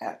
Ah.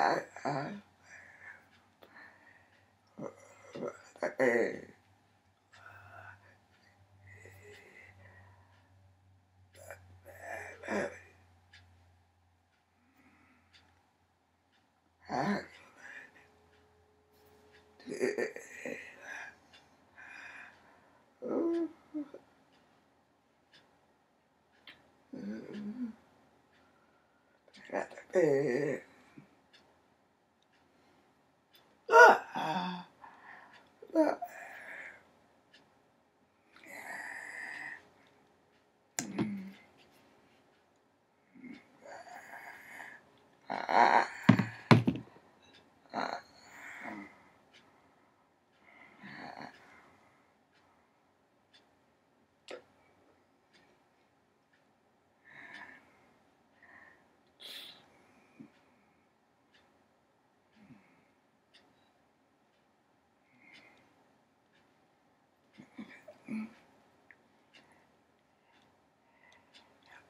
I, Hey. that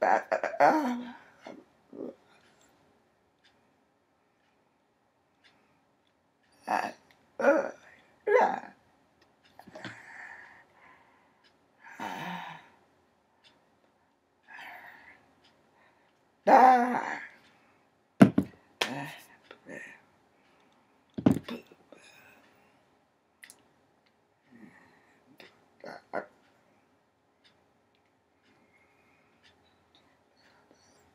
uh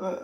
Uh,